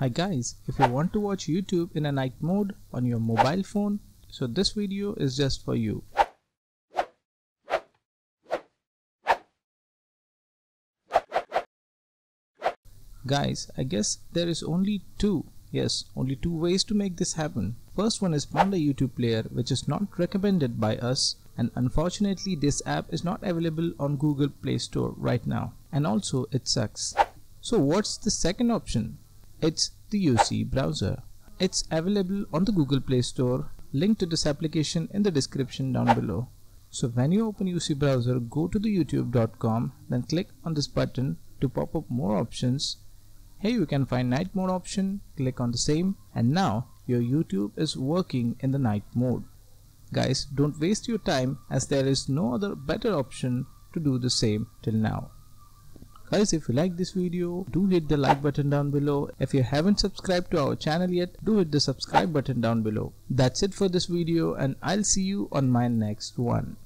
Hi guys, if you want to watch YouTube in a night mode on your mobile phone, so this video is just for you. Guys, I guess there is only two, yes, only two ways to make this happen. First one is Panda YouTube Player which is not recommended by us and unfortunately this app is not available on Google Play Store right now and also it sucks. So what's the second option? It's the UC browser. It's available on the Google Play Store. Link to this application in the description down below. So when you open UC browser, go to the youtube.com, then click on this button to pop up more options. Here you can find night mode option, click on the same and now your YouTube is working in the night mode. Guys, don't waste your time as there is no other better option to do the same till now. Guys, if you like this video, do hit the like button down below. If you haven't subscribed to our channel yet, do hit the subscribe button down below. That's it for this video and I'll see you on my next one.